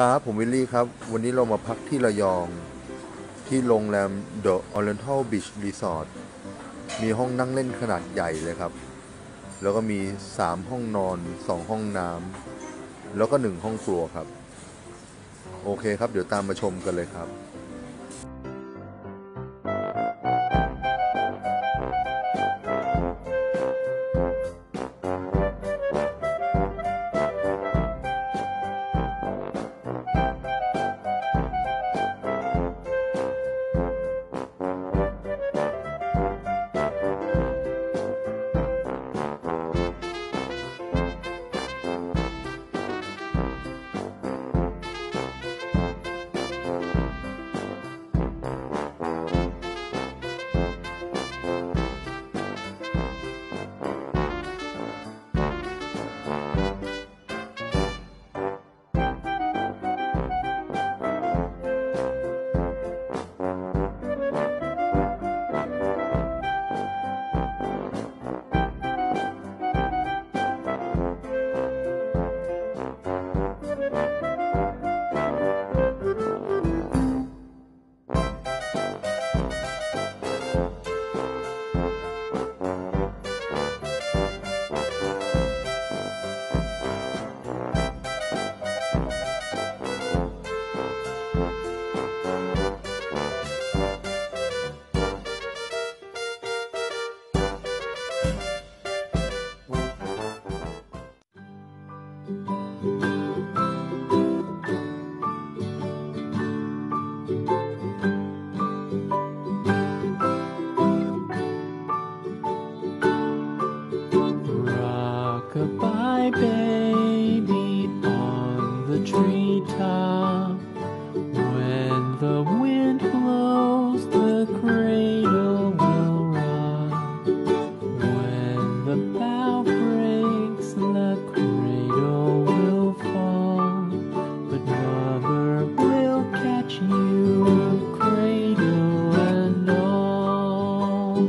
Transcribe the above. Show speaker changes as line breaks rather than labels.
ครับ ผมวิลลี่ครับ วันนี้เรามาพักที่ระยอง ที่โรงแรม The Oriental Beach Resort มีห้องนั่งเล่นขนาดใหญ่เลยครับ แล้วก็มี 3 ห้องนอน 2 ห้องน้ำแล้วก็ 1 ห้องครัวครับ โอเคครับ เดี๋ยวตามมาชมกันเลยครับ
Goodbye, baby, on the treetop. When the wind blows, the cradle will rock. When the bough breaks, the cradle will fall. But mother will catch you, cradle and all.